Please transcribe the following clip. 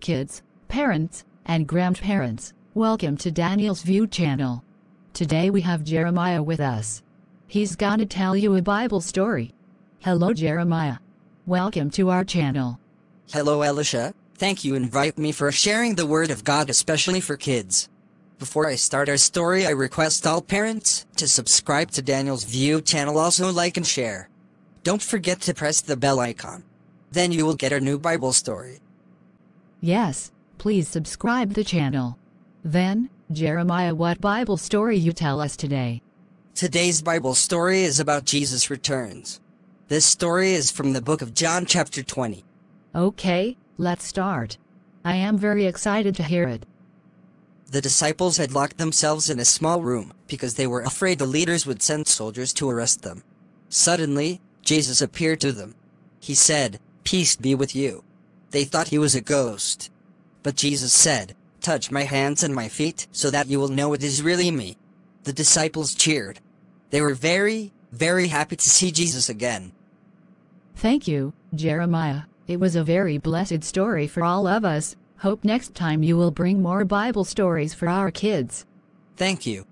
kids, parents, and grandparents, welcome to Daniel's View channel. Today we have Jeremiah with us. He's gonna tell you a Bible story. Hello Jeremiah. Welcome to our channel. Hello Elisha, thank you invite me for sharing the word of God especially for kids. Before I start our story I request all parents to subscribe to Daniel's View channel also like and share. Don't forget to press the bell icon. Then you will get our new Bible story. Yes, please subscribe the channel. Then, Jeremiah what Bible story you tell us today? Today's Bible story is about Jesus returns. This story is from the book of John chapter 20. Okay, let's start. I am very excited to hear it. The disciples had locked themselves in a small room because they were afraid the leaders would send soldiers to arrest them. Suddenly, Jesus appeared to them. He said, Peace be with you. They thought he was a ghost. But Jesus said, Touch my hands and my feet so that you will know it is really me. The disciples cheered. They were very, very happy to see Jesus again. Thank you, Jeremiah. It was a very blessed story for all of us. Hope next time you will bring more Bible stories for our kids. Thank you.